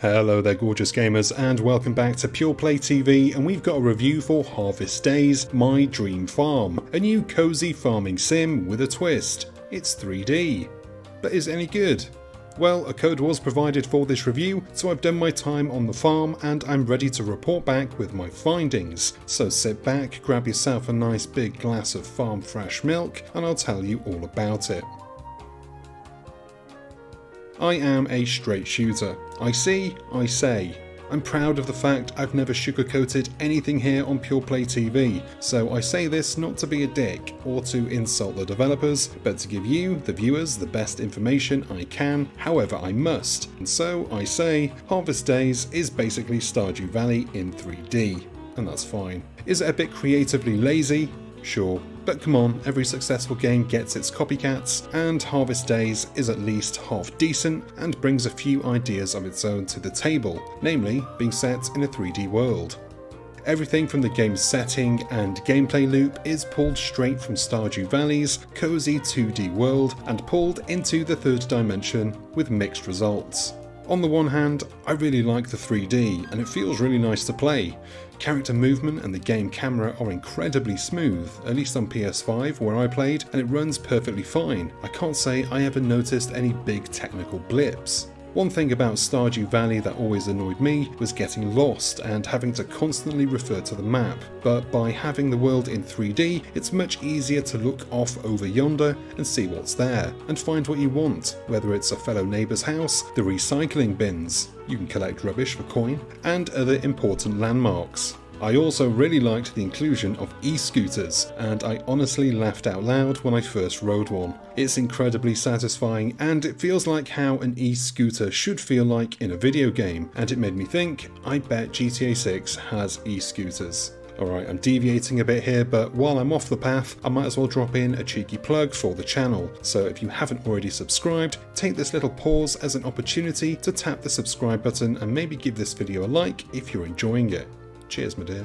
Hello there gorgeous gamers and welcome back to Pure Play TV and we've got a review for Harvest Days My Dream Farm, a new cozy farming sim with a twist. It's 3D. But is any good? Well, a code was provided for this review, so I've done my time on the farm and I'm ready to report back with my findings. So sit back, grab yourself a nice big glass of farm fresh milk and I'll tell you all about it. I am a straight shooter. I see, I say. I'm proud of the fact I've never sugarcoated anything here on Pure Play TV, so I say this not to be a dick or to insult the developers, but to give you, the viewers, the best information I can, however I must. And so I say, Harvest Days is basically Stardew Valley in 3D, and that's fine. Is it a bit creatively lazy? Sure, but come on, every successful game gets its copycats, and Harvest Days is at least half decent and brings a few ideas of its own to the table, namely being set in a 3D world. Everything from the game's setting and gameplay loop is pulled straight from Stardew Valley's cozy 2D world and pulled into the third dimension with mixed results. On the one hand, I really like the 3D and it feels really nice to play. Character movement and the game camera are incredibly smooth, at least on PS5 where I played, and it runs perfectly fine. I can't say I ever noticed any big technical blips. One thing about Stardew Valley that always annoyed me was getting lost and having to constantly refer to the map, but by having the world in 3D, it's much easier to look off over yonder and see what's there, and find what you want, whether it's a fellow neighbour's house, the recycling bins, you can collect rubbish for coin, and other important landmarks. I also really liked the inclusion of e-scooters, and I honestly laughed out loud when I first rode one. It's incredibly satisfying, and it feels like how an e-scooter should feel like in a video game, and it made me think, I bet GTA 6 has e-scooters. Alright, I'm deviating a bit here, but while I'm off the path, I might as well drop in a cheeky plug for the channel. So if you haven't already subscribed, take this little pause as an opportunity to tap the subscribe button and maybe give this video a like if you're enjoying it. Cheers, my dear.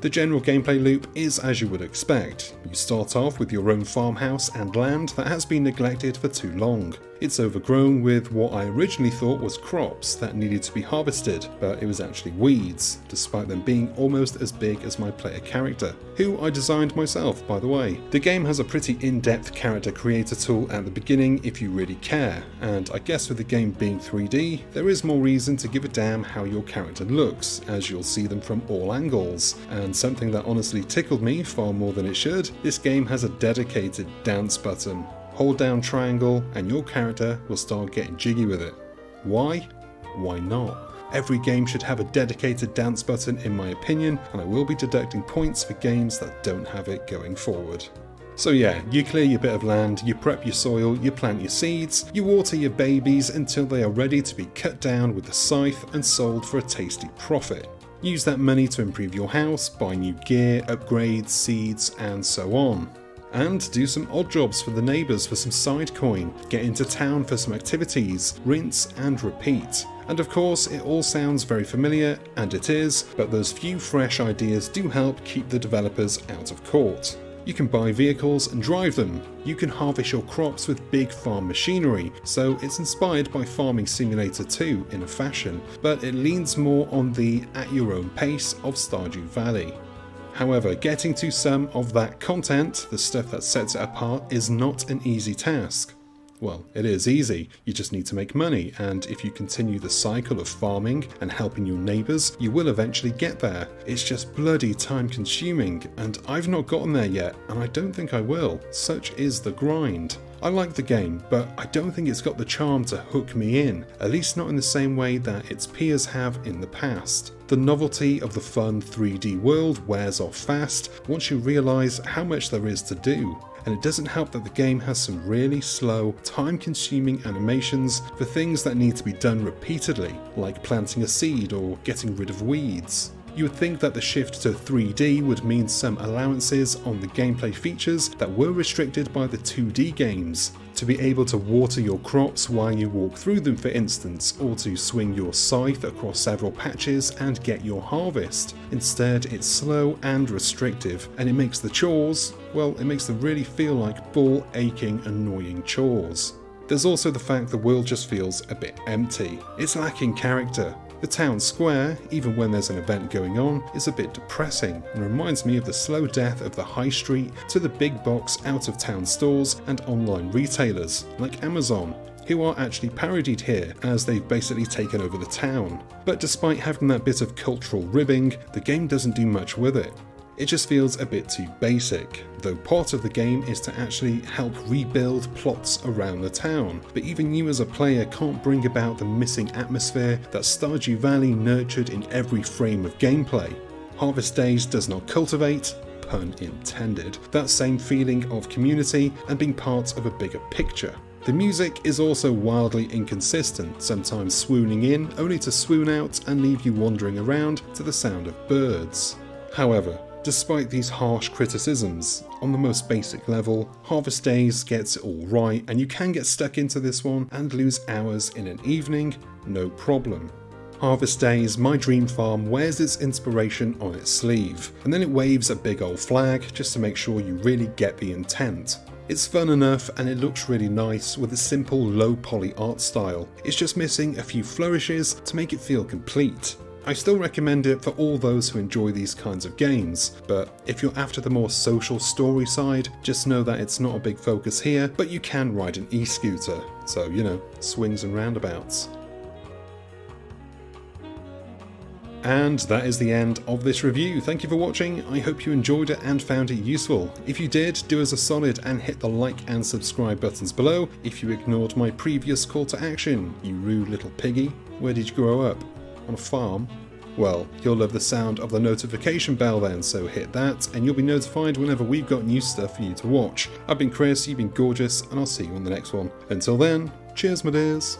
The general gameplay loop is as you would expect. You start off with your own farmhouse and land that has been neglected for too long. It's overgrown with what I originally thought was crops that needed to be harvested, but it was actually weeds, despite them being almost as big as my player character, who I designed myself by the way. The game has a pretty in-depth character creator tool at the beginning if you really care, and I guess with the game being 3D, there is more reason to give a damn how your character looks, as you'll see them from all angles, and something that honestly tickled me far more than it should, this game has a dedicated dance button hold down triangle and your character will start getting jiggy with it. Why? Why not? Every game should have a dedicated dance button in my opinion and I will be deducting points for games that don't have it going forward. So yeah, you clear your bit of land, you prep your soil, you plant your seeds, you water your babies until they are ready to be cut down with a scythe and sold for a tasty profit. Use that money to improve your house, buy new gear, upgrades, seeds and so on and do some odd jobs for the neighbours for some side coin, get into town for some activities, rinse and repeat. And of course, it all sounds very familiar, and it is, but those few fresh ideas do help keep the developers out of court. You can buy vehicles and drive them. You can harvest your crops with big farm machinery, so it's inspired by Farming Simulator 2 in a fashion, but it leans more on the at your own pace of Stardew Valley. However, getting to some of that content, the stuff that sets it apart, is not an easy task. Well, it is easy, you just need to make money, and if you continue the cycle of farming and helping your neighbours, you will eventually get there. It's just bloody time consuming, and I've not gotten there yet, and I don't think I will. Such is the grind. I like the game, but I don't think it's got the charm to hook me in, at least not in the same way that its peers have in the past. The novelty of the fun 3D world wears off fast once you realise how much there is to do, and it doesn't help that the game has some really slow, time consuming animations for things that need to be done repeatedly, like planting a seed or getting rid of weeds. You would think that the shift to 3D would mean some allowances on the gameplay features that were restricted by the 2D games. To be able to water your crops while you walk through them for instance, or to swing your scythe across several patches and get your harvest. Instead, it's slow and restrictive, and it makes the chores, well, it makes them really feel like ball aching annoying chores. There's also the fact the world just feels a bit empty. It's lacking character. The town square, even when there's an event going on, is a bit depressing and reminds me of the slow death of the high street to the big box out of town stores and online retailers like Amazon, who are actually parodied here as they've basically taken over the town. But despite having that bit of cultural ribbing, the game doesn't do much with it. It just feels a bit too basic, though part of the game is to actually help rebuild plots around the town. But even you as a player can't bring about the missing atmosphere that Stardew Valley nurtured in every frame of gameplay. Harvest Days does not cultivate, pun intended, that same feeling of community and being part of a bigger picture. The music is also wildly inconsistent, sometimes swooning in only to swoon out and leave you wandering around to the sound of birds. However, Despite these harsh criticisms, on the most basic level, Harvest Days gets it all right and you can get stuck into this one and lose hours in an evening, no problem. Harvest Days, My Dream Farm wears its inspiration on its sleeve, and then it waves a big old flag just to make sure you really get the intent. It's fun enough and it looks really nice with a simple low poly art style. It's just missing a few flourishes to make it feel complete. I still recommend it for all those who enjoy these kinds of games, but if you're after the more social story side, just know that it's not a big focus here, but you can ride an e-scooter, so you know, swings and roundabouts. And that is the end of this review. Thank you for watching. I hope you enjoyed it and found it useful. If you did, do us a solid and hit the like and subscribe buttons below if you ignored my previous call to action, you rude little piggy. Where did you grow up? On a farm, well, you'll love the sound of the notification bell then, so hit that and you'll be notified whenever we've got new stuff for you to watch. I've been Chris, you've been gorgeous, and I'll see you on the next one. Until then, cheers my dears.